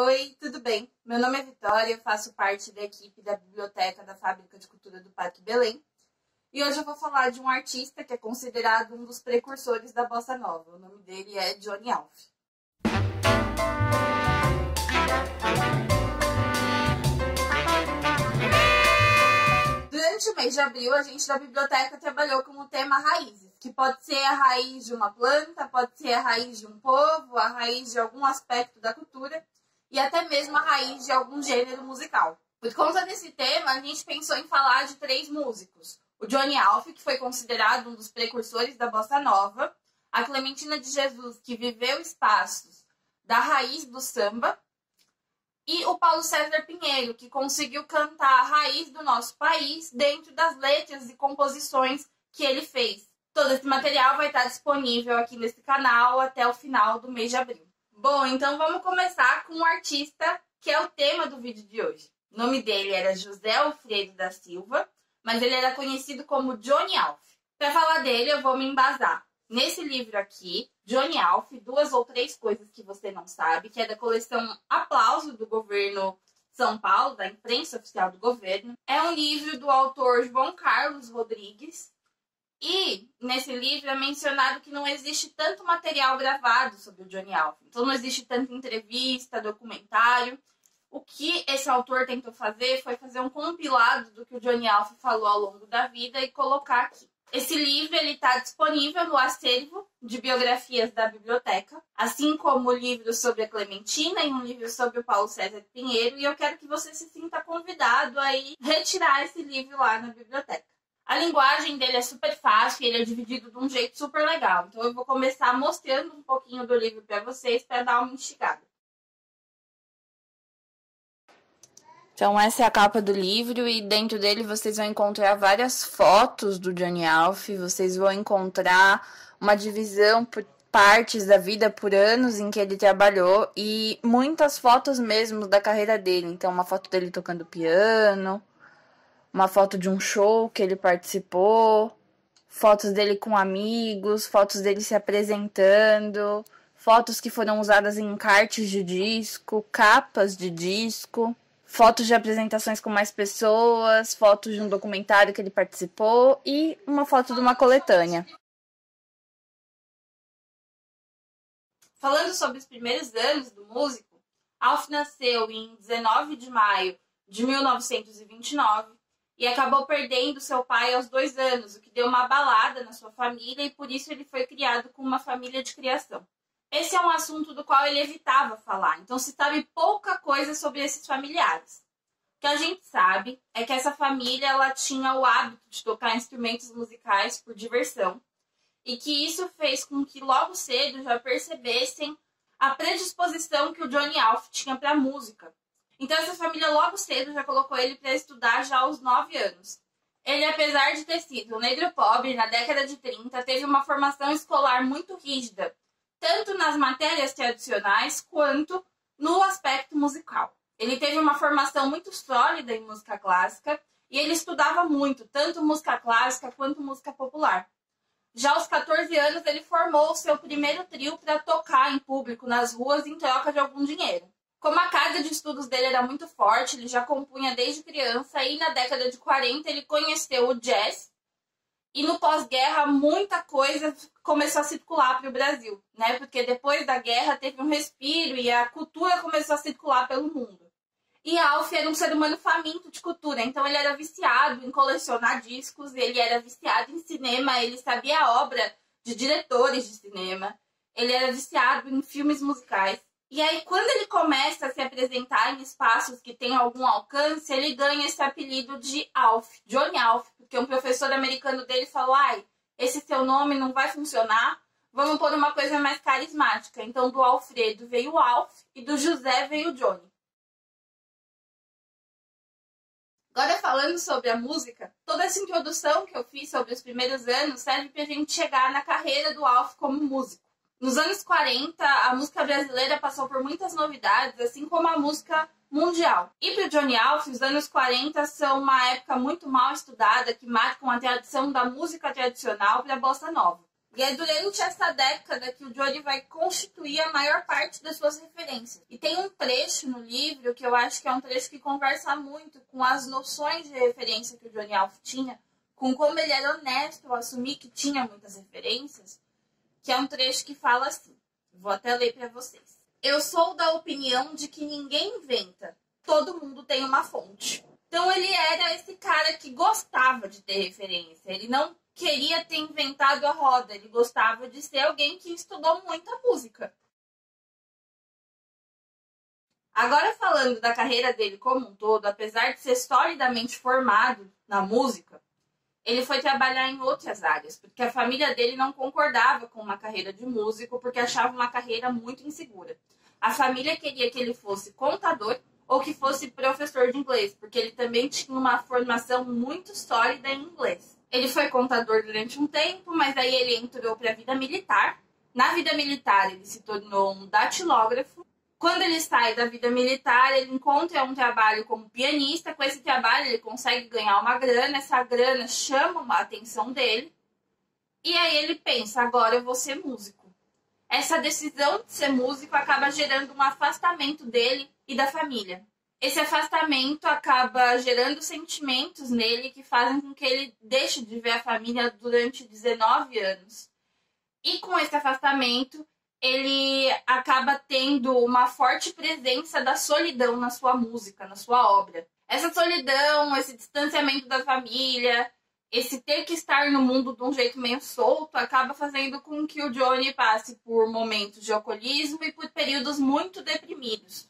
Oi, tudo bem? Meu nome é Vitória, eu faço parte da equipe da Biblioteca da Fábrica de Cultura do Parque Belém. E hoje eu vou falar de um artista que é considerado um dos precursores da bossa nova. O nome dele é Johnny Alf. Durante o mês de abril, a gente da biblioteca trabalhou com o tema raízes, que pode ser a raiz de uma planta, pode ser a raiz de um povo, a raiz de algum aspecto da cultura e até mesmo a raiz de algum gênero musical. Por conta desse tema, a gente pensou em falar de três músicos. O Johnny Alf, que foi considerado um dos precursores da bossa nova, a Clementina de Jesus, que viveu espaços da raiz do samba, e o Paulo César Pinheiro, que conseguiu cantar a raiz do nosso país dentro das letras e composições que ele fez. Todo esse material vai estar disponível aqui nesse canal até o final do mês de abril. Bom, então vamos começar com o um artista que é o tema do vídeo de hoje. O nome dele era José Alfredo da Silva, mas ele era conhecido como Johnny Alf. Para falar dele, eu vou me embasar nesse livro aqui, Johnny Alf, duas ou três coisas que você não sabe, que é da coleção Aplauso do governo São Paulo, da imprensa oficial do governo. É um livro do autor João Carlos Rodrigues. E nesse livro é mencionado que não existe tanto material gravado sobre o Johnny Alf. Então não existe tanta entrevista, documentário. O que esse autor tentou fazer foi fazer um compilado do que o Johnny Alf falou ao longo da vida e colocar aqui. Esse livro ele está disponível no acervo de biografias da biblioteca, assim como o livro sobre a Clementina e um livro sobre o Paulo César Pinheiro. E eu quero que você se sinta convidado a ir retirar esse livro lá na biblioteca. A linguagem dele é super fácil, ele é dividido de um jeito super legal. Então eu vou começar mostrando um pouquinho do livro para vocês para dar uma instigada. Então essa é a capa do livro e dentro dele vocês vão encontrar várias fotos do Johnny Alf, vocês vão encontrar uma divisão por partes da vida por anos em que ele trabalhou e muitas fotos mesmo da carreira dele. Então uma foto dele tocando piano, uma foto de um show que ele participou, fotos dele com amigos, fotos dele se apresentando, fotos que foram usadas em encartes de disco, capas de disco fotos de apresentações com mais pessoas, fotos de um documentário que ele participou e uma foto de uma coletânea. Falando sobre os primeiros anos do músico, Alf nasceu em 19 de maio de 1929 e acabou perdendo seu pai aos dois anos, o que deu uma balada na sua família e por isso ele foi criado com uma família de criação. Esse é um assunto do qual ele evitava falar, então se sabe pouca coisa sobre esses familiares. O que a gente sabe é que essa família ela tinha o hábito de tocar instrumentos musicais por diversão e que isso fez com que logo cedo já percebessem a predisposição que o Johnny Alf tinha para a música. Então essa família logo cedo já colocou ele para estudar já aos 9 anos. Ele, apesar de ter sido um negro pobre na década de 30, teve uma formação escolar muito rígida tanto nas matérias tradicionais quanto no aspecto musical. Ele teve uma formação muito sólida em música clássica e ele estudava muito, tanto música clássica quanto música popular. Já aos 14 anos, ele formou o seu primeiro trio para tocar em público nas ruas em troca de algum dinheiro. Como a carga de estudos dele era muito forte, ele já compunha desde criança e na década de 40 ele conheceu o jazz e no pós-guerra, muita coisa começou a circular para o Brasil, né? Porque depois da guerra teve um respiro e a cultura começou a circular pelo mundo. E Alf era um ser humano faminto de cultura, então ele era viciado em colecionar discos, ele era viciado em cinema, ele sabia a obra de diretores de cinema, ele era viciado em filmes musicais. E aí, quando ele começa a se apresentar em espaços que têm algum alcance, ele ganha esse apelido de Alf, Johnny Alf, porque um professor americano dele falou: ai, esse seu nome não vai funcionar, vamos pôr uma coisa mais carismática. Então, do Alfredo veio o Alf e do José veio o Johnny. Agora, falando sobre a música, toda essa introdução que eu fiz sobre os primeiros anos serve para a gente chegar na carreira do Alf como músico. Nos anos 40, a música brasileira passou por muitas novidades, assim como a música mundial. E para Johnny Alf, os anos 40 são uma época muito mal estudada que marcam a tradição da música tradicional para a bossa nova. E é durante essa década que o Johnny vai constituir a maior parte das suas referências. E tem um trecho no livro que eu acho que é um trecho que conversa muito com as noções de referência que o Johnny Alf tinha, com como ele era honesto ao assumir que tinha muitas referências, que é um trecho que fala assim. Vou até ler para vocês. Eu sou da opinião de que ninguém inventa, todo mundo tem uma fonte. Então ele era esse cara que gostava de ter referência. Ele não queria ter inventado a roda, ele gostava de ser alguém que estudou muita música. Agora falando da carreira dele como um todo, apesar de ser solidamente formado na música, ele foi trabalhar em outras áreas, porque a família dele não concordava com uma carreira de músico, porque achava uma carreira muito insegura. A família queria que ele fosse contador ou que fosse professor de inglês, porque ele também tinha uma formação muito sólida em inglês. Ele foi contador durante um tempo, mas aí ele entrou para a vida militar. Na vida militar, ele se tornou um datilógrafo. Quando ele sai da vida militar, ele encontra um trabalho como pianista. Com esse trabalho, ele consegue ganhar uma grana. Essa grana chama a atenção dele. E aí ele pensa: agora eu vou ser músico. Essa decisão de ser músico acaba gerando um afastamento dele e da família. Esse afastamento acaba gerando sentimentos nele que fazem com que ele deixe de ver a família durante 19 anos. E com esse afastamento, ele acaba tendo uma forte presença da solidão na sua música, na sua obra. Essa solidão, esse distanciamento da família, esse ter que estar no mundo de um jeito meio solto acaba fazendo com que o Johnny passe por momentos de alcoolismo e por períodos muito deprimidos.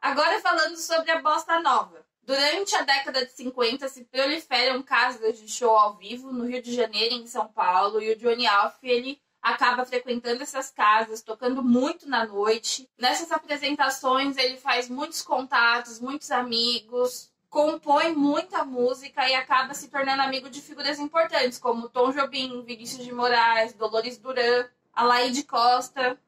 Agora falando sobre a bossa nova. Durante a década de 50 se proliferam casas de show ao vivo no Rio de Janeiro e em São Paulo e o Johnny Alf ele acaba frequentando essas casas, tocando muito na noite. Nessas apresentações ele faz muitos contatos, muitos amigos, compõe muita música e acaba se tornando amigo de figuras importantes, como Tom Jobim, Vinícius de Moraes, Dolores Duran, Alaide Costa.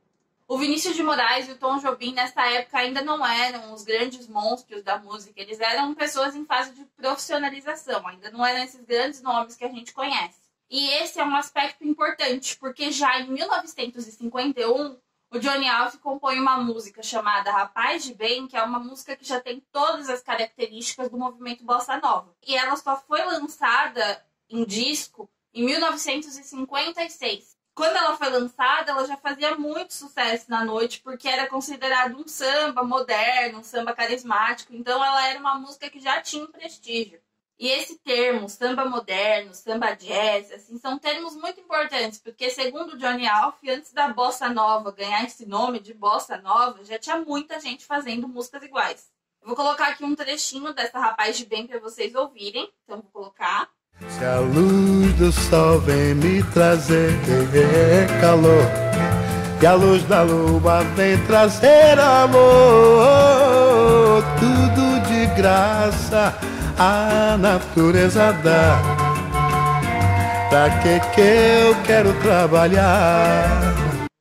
O Vinícius de Moraes e o Tom Jobim, nessa época, ainda não eram os grandes monstros da música. Eles eram pessoas em fase de profissionalização, ainda não eram esses grandes nomes que a gente conhece. E esse é um aspecto importante, porque já em 1951 o Johnny Alf compõe uma música chamada Rapaz de Bem, que é uma música que já tem todas as características do movimento bossa nova. E ela só foi lançada em disco em 1956. Quando ela foi lançada, ela já fazia muito sucesso na noite, porque era considerado um samba moderno, um samba carismático. Então ela era uma música que já tinha um prestígio. E esse termo, samba moderno, samba jazz, assim, são termos muito importantes, porque segundo Johnny Alf, antes da bossa nova ganhar esse nome de bossa nova, já tinha muita gente fazendo músicas iguais. Eu vou colocar aqui um trechinho dessa rapaz de bem para vocês ouvirem. Então vou colocar. Se a luz do sol vem me trazer calor, e a luz da lua vem trazer amor, tudo de graça a natureza dá. Pra que que eu quero trabalhar?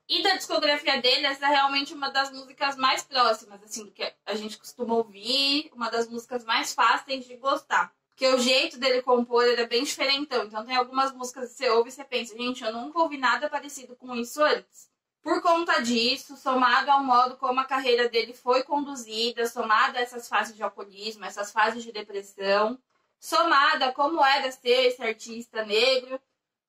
E da discografia dele, essa é realmente uma das músicas mais próximas, assim, do que a gente costuma ouvir, uma das músicas mais fáceis de gostar. Porque o jeito dele compor era bem diferentão. Então tem algumas músicas que você ouve e você pensa, gente, eu nunca ouvi nada parecido com isso antes. Por conta disso, somado ao modo como a carreira dele foi conduzida, somado a essas fases de alcoolismo, essas fases de depressão, somada a como era ser esse artista negro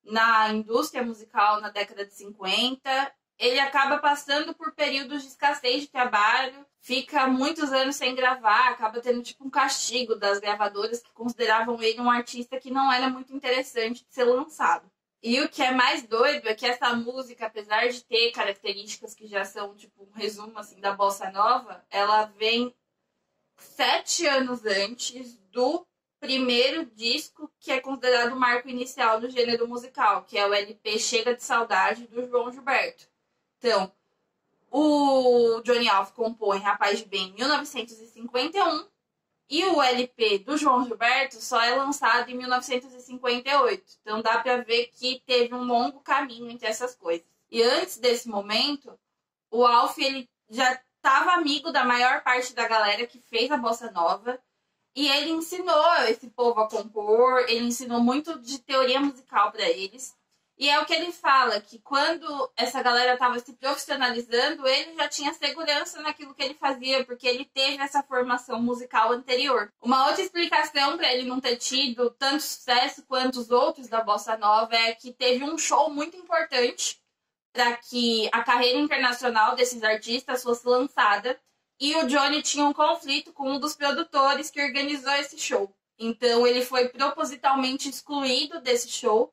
na indústria musical na década de 50, ele acaba passando por períodos de escassez de trabalho, fica muitos anos sem gravar, acaba tendo tipo um castigo das gravadoras que consideravam ele um artista que não era muito interessante de ser lançado. E o que é mais doido é que essa música, apesar de ter características que já são tipo um resumo assim da bossa nova, ela vem sete anos antes do primeiro disco que é considerado o marco inicial do gênero musical, que é o LP Chega de Saudade do João Gilberto. Então, o Johnny Alf compõe Rapaz de Bem em 1951 e o LP do João Gilberto só é lançado em 1958. Então dá para ver que teve um longo caminho entre essas coisas. E antes desse momento, o Alf ele já estava amigo da maior parte da galera que fez a bossa nova. E ele ensinou esse povo a compor, ele ensinou muito de teoria musical para eles. E é o que ele fala, que quando essa galera estava se profissionalizando, ele já tinha segurança naquilo que ele fazia, porque ele teve essa formação musical anterior. Uma outra explicação para ele não ter tido tanto sucesso quanto os outros da bossa nova é que teve um show muito importante para que a carreira internacional desses artistas fosse lançada, e o Johnny tinha um conflito com um dos produtores que organizou esse show. Então ele foi propositalmente excluído desse show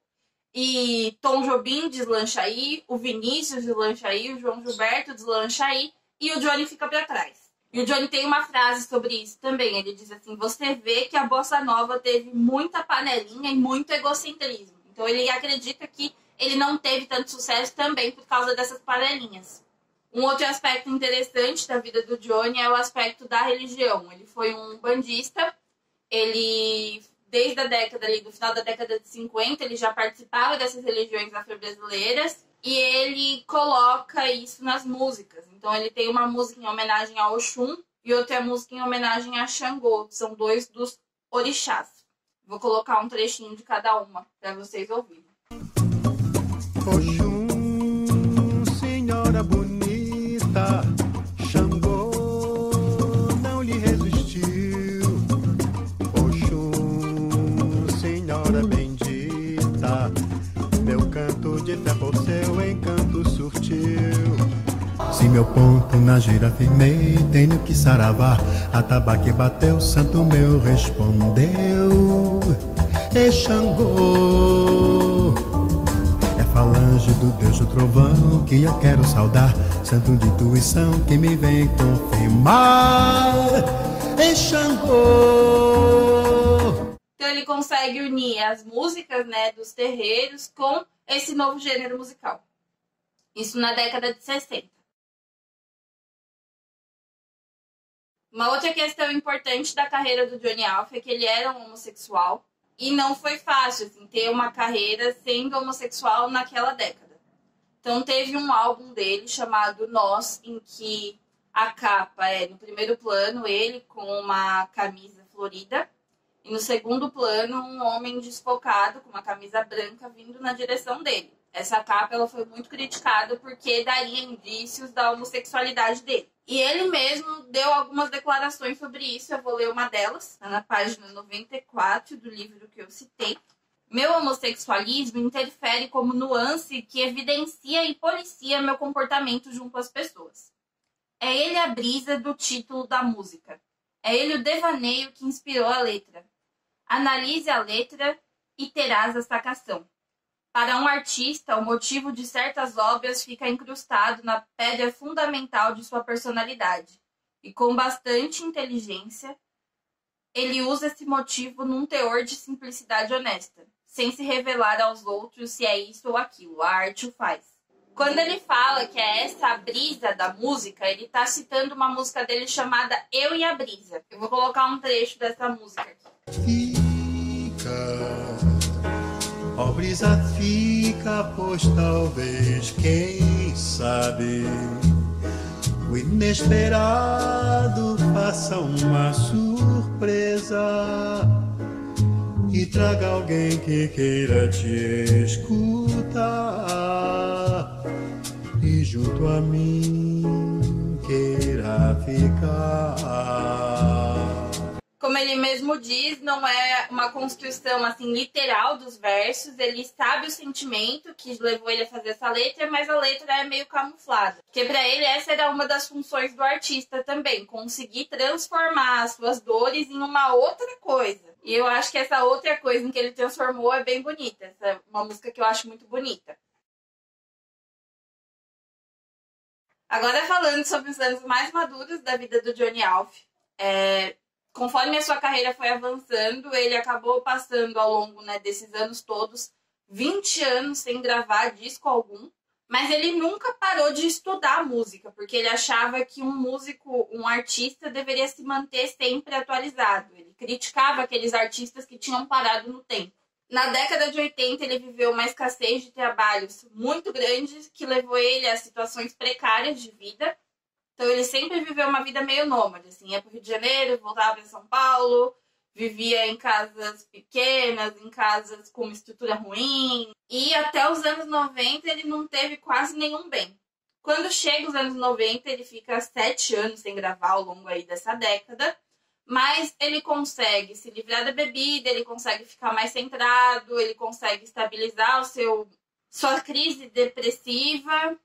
e Tom Jobim deslancha aí, o Vinícius deslancha aí, o João Gilberto deslancha aí e o Johnny fica para trás. E o Johnny tem uma frase sobre isso também. Ele diz assim: Você vê que a bossa nova teve muita panelinha e muito egocentrismo. Então ele acredita que ele não teve tanto sucesso também por causa dessas panelinhas. Um outro aspecto interessante da vida do Johnny é o aspecto da religião. Ele foi um bandista, ele desde a década ali, do final da década de 50, ele já participava dessas religiões afro-brasileiras e ele coloca isso nas músicas. Então ele tem uma música em homenagem a Oxum e outra música em homenagem a Xangô, que são dois dos orixás. Vou colocar um trechinho de cada uma para vocês ouvirem. Oxum, fé por seu encanto surtiu. Se meu ponto na gira firmei, tenho que saravar. A tabaque bateu, santo meu respondeu. E Xangô, é falange do Deus do trovão que eu quero saudar. Santo de intuição que me vem confirmar. E Xangô. Então ele consegue unir as músicas né, dos terreiros com esse novo gênero musical. Isso na década de 60. Uma outra questão importante da carreira do Johnny Alf é que ele era um homossexual e não foi fácil assim, ter uma carreira sendo homossexual naquela década. Então teve um álbum dele chamado Nós, em que a capa é no primeiro plano ele com uma camisa florida e no segundo plano um homem desfocado com uma camisa branca vindo na direção dele. Essa capa ela foi muito criticada porque daria indícios da homossexualidade dele. E ele mesmo deu algumas declarações sobre isso. Eu vou ler uma delas, tá na página 94 do livro que eu citei. Meu homossexualismo interfere como nuance que evidencia e policia meu comportamento junto às pessoas. É ele a brisa do título da música. É ele o devaneio que inspirou a letra. Analise a letra e terás a sacação. Para um artista, o motivo de certas obras fica incrustado na pedra fundamental de sua personalidade, e com bastante inteligência, ele usa esse motivo num teor de simplicidade honesta, sem se revelar aos outros se é isso ou aquilo, a arte o faz. Quando ele fala que é essa a brisa da música, ele está citando uma música dele chamada Eu e a Brisa. Eu vou colocar um trecho dessa música aqui. Fica, ó brisa fica, pois talvez, quem sabe, o inesperado faça uma surpresa e traga alguém que queira te escutar e junto a mim queira ficar. Ele mesmo diz, não é uma construção assim literal dos versos. Ele sabe o sentimento que levou ele a fazer essa letra, mas a letra é meio camuflada. Porque para ele essa era uma das funções do artista também, conseguir transformar as suas dores em uma outra coisa. E eu acho que essa outra coisa em que ele transformou é bem bonita. Essa é uma música que eu acho muito bonita. Agora falando sobre os anos mais maduros da vida do Johnny Alf. É, conforme a sua carreira foi avançando, ele acabou passando ao longo né, desses anos todos 20 anos sem gravar disco algum. Mas ele nunca parou de estudar música, porque ele achava que um músico, um artista, deveria se manter sempre atualizado. Ele criticava aqueles artistas que tinham parado no tempo. Na década de 80, ele viveu uma escassez de trabalhos muito grande que levou ele a situações precárias de vida. Então, ele sempre viveu uma vida meio nômade, assim, ia para o Rio de Janeiro, voltava para São Paulo, vivia em casas pequenas, em casas com uma estrutura ruim. E até os anos 90 ele não teve quase nenhum bem. Quando chega os anos 90, ele fica sete anos sem gravar ao longo aí dessa década. Mas ele consegue se livrar da bebida, ele consegue ficar mais centrado, ele consegue estabilizar o seu sua crise depressiva,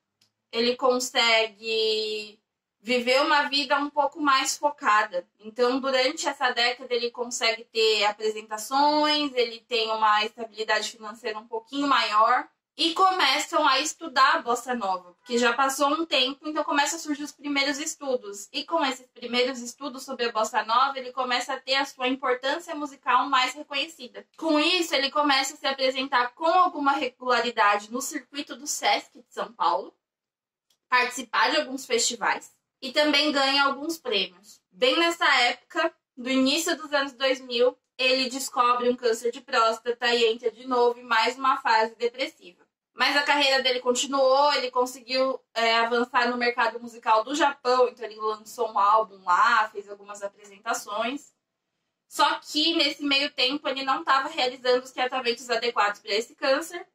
ele consegue viver uma vida um pouco mais focada. Então, durante essa década, ele consegue ter apresentações, ele tem uma estabilidade financeira um pouquinho maior e começam a estudar a bossa nova, porque já passou um tempo, então começa a surgir os primeiros estudos. E com esses primeiros estudos sobre a bossa nova, ele começa a ter a sua importância musical mais reconhecida. Com isso, ele começa a se apresentar com alguma regularidade no circuito do SESC de São Paulo, participar de alguns festivais e também ganha alguns prêmios. Bem nessa época, do início dos anos 2000, ele descobre um câncer de próstata e entra de novo em mais uma fase depressiva. Mas a carreira dele continuou, ele conseguiu é, avançar no mercado musical do Japão, então ele lançou um álbum lá, fez algumas apresentações. Só que nesse meio tempo ele não estava realizando os tratamentos adequados para esse câncer.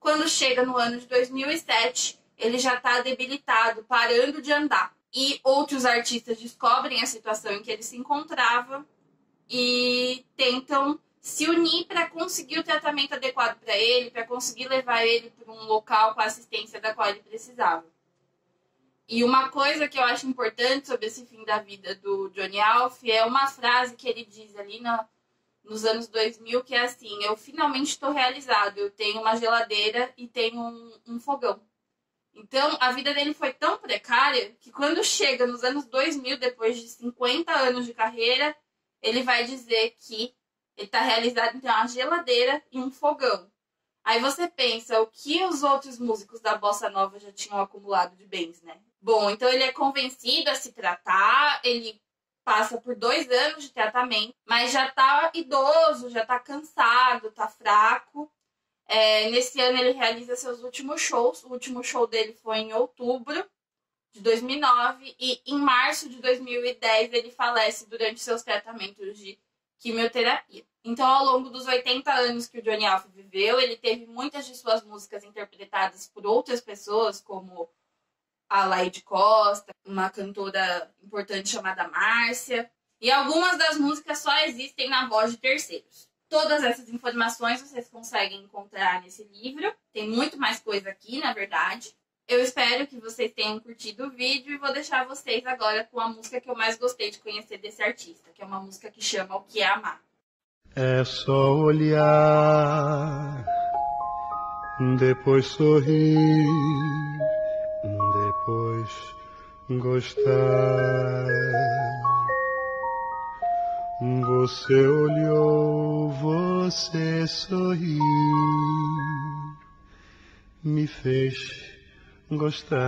Quando chega no ano de 2007, ele já está debilitado, parando de andar e outros artistas descobrem a situação em que ele se encontrava e tentam se unir para conseguir o tratamento adequado para ele, para conseguir levar ele para um local com a assistência da qual ele precisava. E uma coisa que eu acho importante sobre esse fim da vida do Johnny Alf é uma frase que ele diz ali na, nos anos 2000, que é assim: Eu finalmente estou realizado, eu tenho uma geladeira e tenho um, um fogão. Então, a vida dele foi tão precária que quando chega nos anos 2000, depois de 50 anos de carreira, ele vai dizer que ele está realizado em uma geladeira e um fogão. Aí você pensa, o que os outros músicos da bossa nova já tinham acumulado de bens, né? Bom, então ele é convencido a se tratar, ele passa por dois anos de tratamento, mas já tá idoso, já tá cansado, tá fraco. É, nesse ano ele realiza seus últimos shows. O último show dele foi em outubro de 2009 e em março de 2010 ele falece durante seus tratamentos de quimioterapia. Então, ao longo dos 80 anos que o Johnny Alf viveu, ele teve muitas de suas músicas interpretadas por outras pessoas, como a Laide Costa, uma cantora importante chamada Márcia, e algumas das músicas só existem na voz de terceiros. Todas essas informações vocês conseguem encontrar nesse livro. Tem muito mais coisa aqui, na verdade. Eu espero que vocês tenham curtido o vídeo e vou deixar vocês agora com a música que eu mais gostei de conhecer desse artista, que é uma música que chama O que é amar. É só olhar, depois sorrir, depois gostar. Você olhou, você sorriu, me fez gostar.